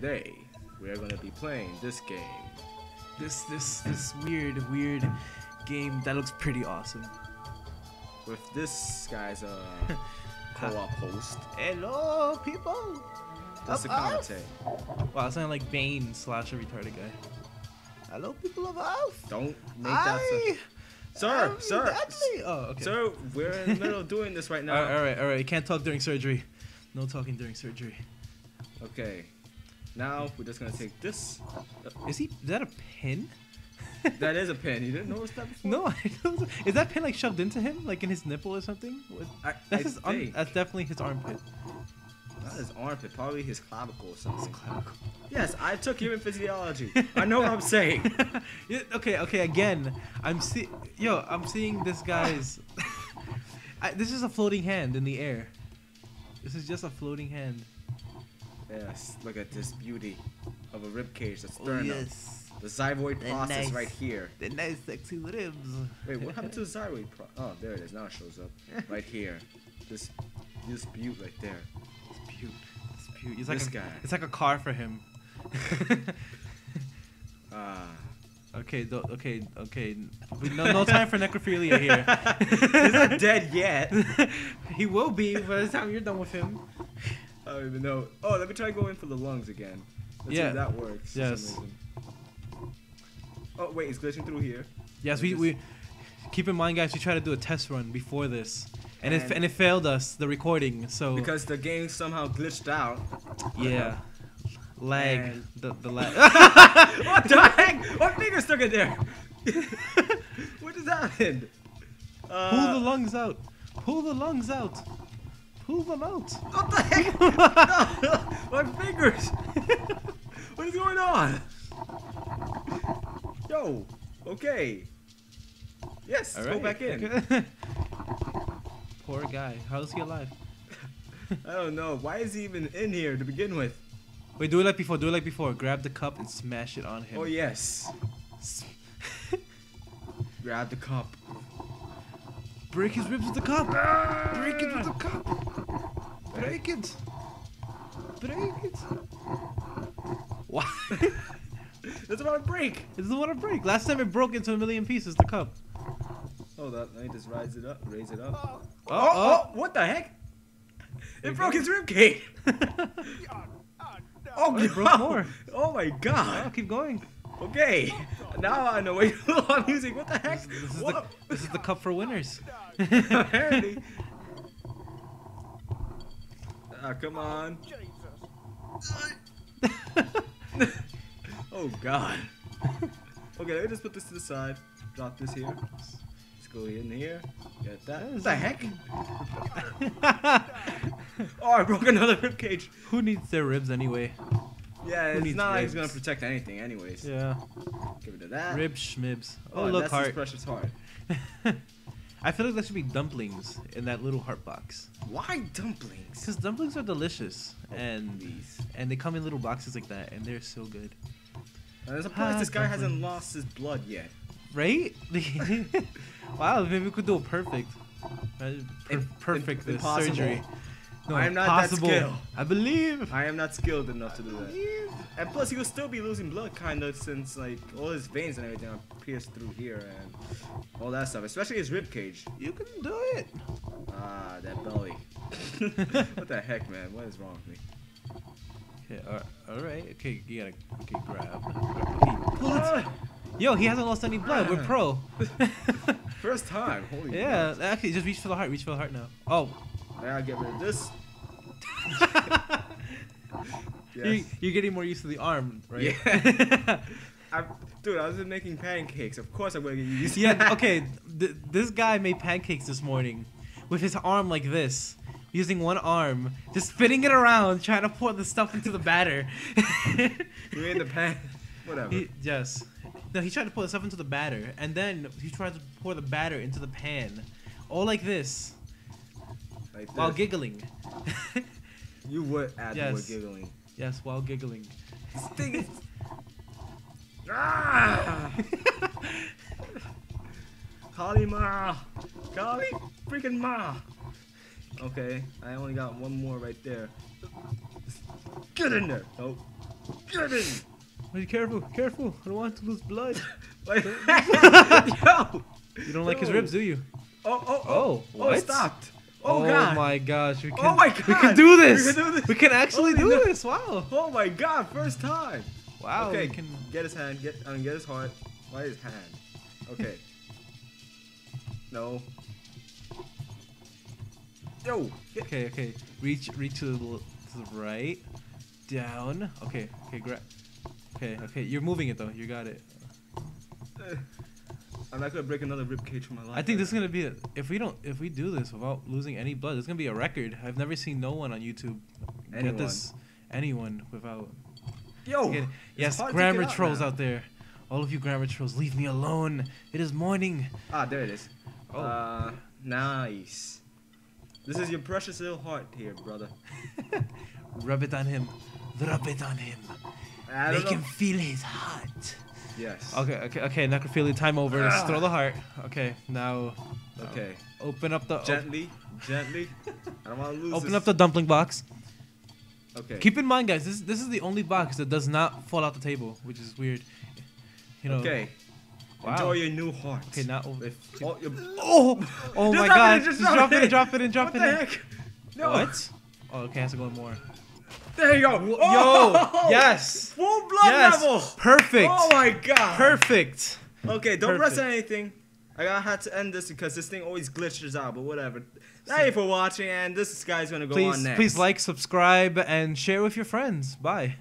today we are gonna be playing this game. This this this weird weird game that looks pretty awesome. With this guy's uh co-op host. Hello, people. Is Of Kamate. Wow, I sound like Bane slash a retarded guy. Hello, people of Earth. Don't make that I Sir, sir. Oh, okay. sir, we're in the middle of doing this right now. All right, all right, all right. You can't talk during surgery. No talking during surgery. Okay. Now we're just gonna take this. Uh, is he? Is that a pin? That is a pin. You didn't notice that before? No, I don't. Is that pin like shoved into him, like in his nipple or something? I, That's I his. arm that's definitely his armpit. Not his armpit, probably his clavicle or something. clavicle. Yes, I took human physiology. I know what I'm saying. Yeah, okay, okay. Again, I'm see. Yo, I'm seeing this guy's. I, this is a floating hand in the air. This is just a floating hand. Yes, look at this beauty of a rib cage, the Oh, sternum, the xiphoid They're process nice. right here. The nice, sexy ribs. Wait, what happened to the xiphoid pro- Oh, there it is. Now it shows up. Right here. This, this butte right there. It's cute. It's cute. It's like This a, guy. It's like a car for him. Ah. okay, okay, okay. No, no time for necrophilia here. He's not dead yet. he will be by the time you're done with him. I don't even know. Oh, let me try going for the lungs again. Let's see Yeah. if that works. Yes. Oh, wait, it's glitching through here. Yes, we, we keep in mind, guys. We tried to do a test run before this, and it And- and it failed us the recording. So Because the game somehow glitched out. yeah, lag And- the the lag. what the heck? My finger stuck in there. what just happened? Uh, Pull the lungs out. Pull the lungs out. Pull them out. What the heck? no, my fingers. what is going on? Yo. Okay. Yes. Go back in. okay. Poor guy. How is he alive? I don't know. Why is he even in here to begin with? Wait, do it like before. Do it like before. Grab the cup and smash it on him. Oh yes. Grab the cup. Break his ribs with the cup. Ah! Break it with the cup. Break it. Break it. What? That's about to break. It doesn't want to break. Last time it broke into a million pieces. The cup. Hold up. Let me just rise it up. Raise it up. Oh, Oh, oh, what the heck? It broke his ribcage. Oh, oh, it broke more. Oh my Oh, god. keep going. Okay. Now I know what I'm using. What the heck? This is the this is the cup for winners. Apparently. Ah, come on. Oh god. Okay, let me just put this to the side. Drop this here. Let's go in here. Get that. What the heck? Oh, I broke another ribcage. Who needs their ribs anyway? Yeah, Who it's needs not like it's gonna protect anything, anyways. Yeah. Get rid of that. Rib schmibs. Oh, Oh, look, that's heart. his precious heart. I feel like there should be dumplings in that little heart box. Why dumplings? Because dumplings are delicious, Oh, and please. and they come in little boxes like that, and they're so good. I'm surprised Ah, this guy hasn't lost his blood yet. Right? wow, maybe we could do a perfect, uh, perfect im- this surgery. No, I am not that possible. skilled. I believe. I am not skilled enough to do that. And plus, he will still be losing blood, kind of, since like all his veins and everything are pierced through here and all that stuff, especially his rib cage. You can do it. Ah, that belly. what the heck, man? What is wrong with me? Okay, all- all right. Okay, you gotta okay grab. Okay, pull it. Yo, he hasn't lost any blood. We're pro. First time. Holy. yeah, actually, just reach for the heart. Reach for the heart now. Oh, I gotta get rid of this. you, Yes. you're getting more used to the arm, right? Yeah. I, dude, I was just making pancakes. Of course, I'm gonna get used to yeah. that. Okay. Th- this guy made pancakes this morning with his arm like this, using one arm, just spinning it around, trying to pour the stuff into the batter. We made the pan. Whatever. He, yes. No, he tried to pour the stuff into the batter, and then he tried to pour the batter into the pan, all like this, like while giggling. You would add the word giggling. yes, while giggling. This thing is. ah! Kali Ma! Kali freaking Ma! Okay, I only got one more right there. Get in there! Nope. Get in. Be careful, careful. I don't want to lose blood. Yo. You don't like his ribs, do you? Oh, oh, Oh, oh. Oh, it stopped. Oh, oh, God. my gosh. We oh can, Oh my We can God. do We this. can do this. We can actually Holy do this. Wow. Oh my God, first time. Wow. okay, can. get his hand, get, I mean, get his heart. Why his hand? Okay. no. Yo. Okay, okay. Reach, reach to the, to the right. Down. Okay, okay, grab. Okay, okay. You're moving it though. You got it. Uh, I'm not gonna break another rib cage for my life. I think this is gonna be a, if we don't if we do this without losing any blood, it's gonna be a record. I've never seen no one on YouTube Anyone. get this anyone without. Yo. get- yes, grammar out trolls now. out there. All of you grammar trolls, leave me alone. It is morning. Ah, there it is. Oh. Uh, nice. This is your precious little heart here, brother. Rub it on him. Rub it on him. Make him feel his heart. Yes. Okay, okay, okay. Necrophilia, time over. Let's throw the heart. Okay, now. Okay. Open up the. op- Gently, gently. I don't want to lose open this. up the dumpling box. Okay. Keep in mind, guys, this this is the only box that does not fall out the table, which is weird. You know. Okay. Wow. Enjoy your new heart. Okay, now. Oh, all your... Oh! Oh Just my God! It, Just just drop it in, drop it in, drop what it the in. heck? No. What? Oh, okay, has to go in more. There you go. Yo! Oh! Yes! Full blood Yes! level. Perfect! Oh my god. Perfect! Okay, don't press anything. I gotta had to end this because this thing always glitches out, but whatever. Thank you for watching, and this guy's gonna go on next. please like, subscribe, and share with your friends. Bye.